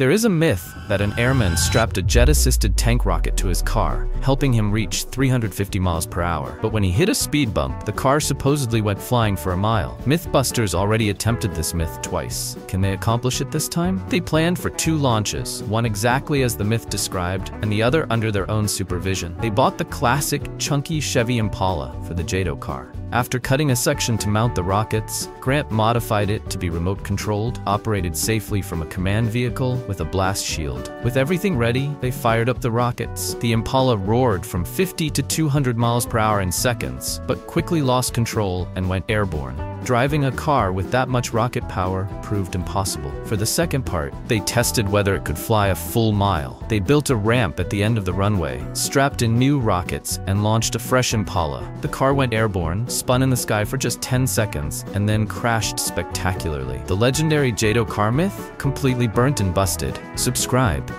There is a myth that an airman strapped a jet-assisted tank rocket to his car, helping him reach 350 miles per hour. But when he hit a speed bump, the car supposedly went flying for a mile. Mythbusters already attempted this myth twice. Can they accomplish it this time? They planned for two launches, one exactly as the myth described, and the other under their own supervision. They bought the classic, chunky Chevy Impala for the JATO car. After cutting a section to mount the rockets, Grant modified it to be remote controlled, operated safely from a command vehicle with a blast shield. With everything ready, they fired up the rockets. The Impala roared from 50 to 200 miles per hour in seconds, but quickly lost control and went airborne. Driving a car with that much rocket power proved impossible. For the second part, they tested whether it could fly a full mile. They built a ramp at the end of the runway, strapped in new rockets, and launched a fresh Impala. The car went airborne, spun in the sky for just 10 seconds, and then crashed spectacularly. The legendary JATO car myth? Completely burnt and busted. Subscribe.